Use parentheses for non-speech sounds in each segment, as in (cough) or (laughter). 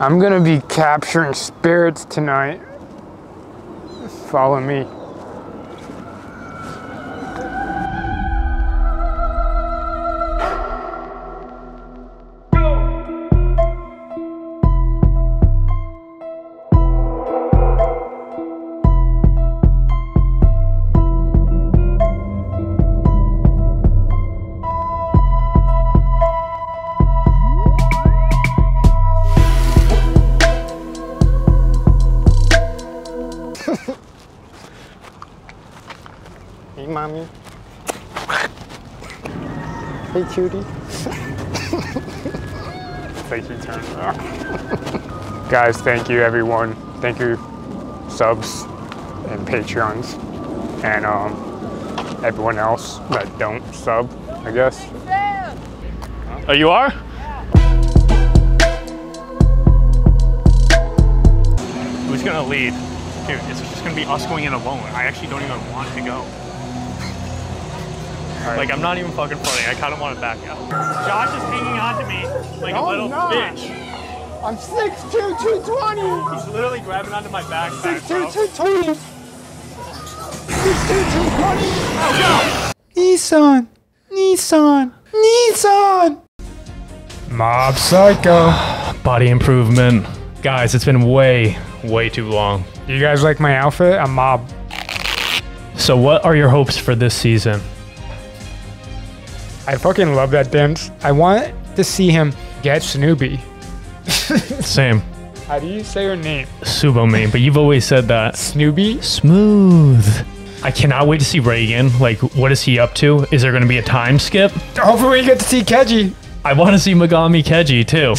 I'm gonna be capturing spirits tonight. Follow me. Mommy. Hey, cutie. it's like she. Guys, thank you, everyone. Thank you, subs and Patreons, and um, everyone else that don't sub, I guess. Oh, you are? Who's gonna lead? Dude, it's just gonna be us going in alone. I actually don't even want to go. Right. Like, I'm not even fucking funny. I kind of want to back out. Josh is hanging on to me like oh, No, a little I'm not. bitch. I'm 6'2", 220. He's literally grabbing onto my back. bro. 220. 6'2", 220. Nissan. Nissan. Nissan. Mob Psycho. Body improvement. Guys, it's been way, way too long. You guys like my outfit? I'm Mob. So, what are your hopes for this season? I fucking love that dance. I want to see him get Snoopy. Same. How do you say her name? Tsubomi, but you've always said that. Snoopy? Smooth. I cannot wait to see Reigen. Like, what is he up to? Is there going to be a time skip? Hopefully we get to see Keiji. I want to see Mogami Keiji too.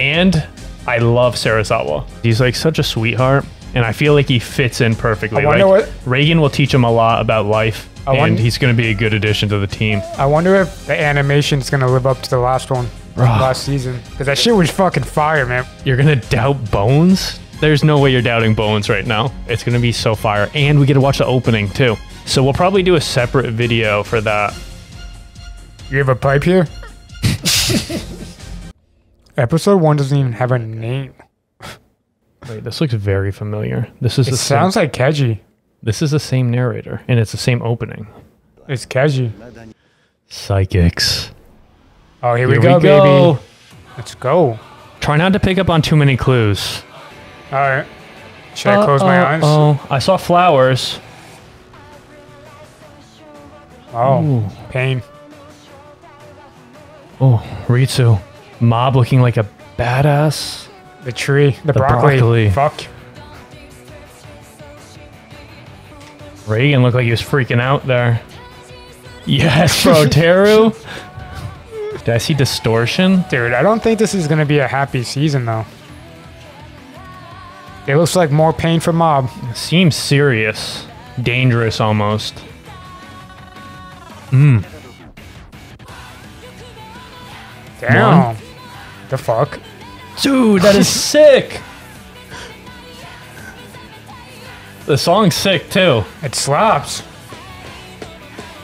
And I love Serizawa. He's like such a sweetheart. And I feel like he fits in perfectly. I wonder like, what- Reigen will teach him a lot about life. I and wonder- he's going to be a good addition to the team. I wonder if the animation's gonna live up to the last one. Last season. Because that shit was fucking fire, man. You're going to doubt Bones? There's no way you're doubting Bones right now. It's going to be so fire. And we get to watch the opening too. So we'll probably do a separate video for that. You have a pipe here? (laughs) Episode one doesn't even have a name. Wait, this looks very familiar. This is It the sounds same, like Keiji. This is the same narrator, and it's the same opening. It's Keiji. Psychics. Oh, here, Here we go, we go. baby. Let's go. Try not to pick up on too many clues. All right. Should I close my eyes? Oh, I saw flowers. Oh, Ooh. pain. Oh, Ritsu. Mob looking like a badass. The tree. The, The broccoli. broccoli. Fuck. Reigen looked like he was freaking out there. (laughs) Yes, bro, Teru. (laughs) Did I see distortion? Dude, I don't think this is going to be a happy season, though. It looks like more pain for Mob. Seems serious. Dangerous almost. Hmm. Damn. The fuck? Dude, that is (laughs) sick. The song's sick too. It slaps.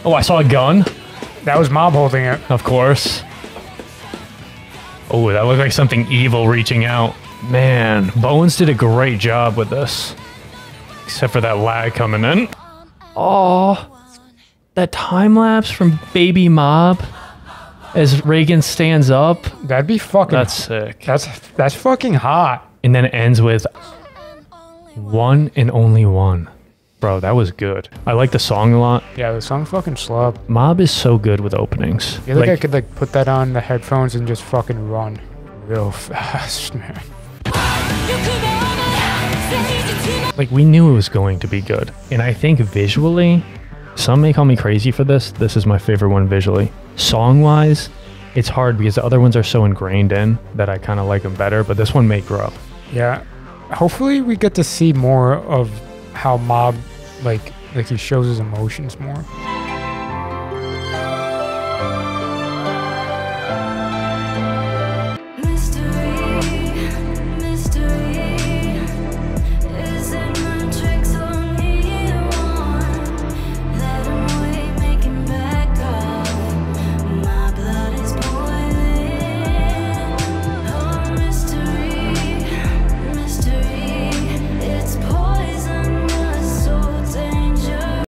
Oh, I saw a gun. That was Mob holding it. Of course. Oh, that looked like something evil reaching out. Man, Bones did a great job with this. Except for that lag coming in. Oh, that time lapse from Baby Mob as Reigen stands up. That'd be fucking. That's sick. that's that's fucking hot. And then it ends with one and only one. Bro, that was good. I like the song a lot. Yeah, the song fucking slub. Mob is so good with openings. I feel like, I could like put that on the headphones and just fucking run real (laughs) fast, man. like we knew it was going to be good. And I think visually, some may call me crazy for this. This is my favorite one visually. Song wise, it's hard because the other ones are so ingrained in that I kind of like them better, but this one may grow. Yeah. Hopefully we get to see more of how Mob like like he shows his emotions more.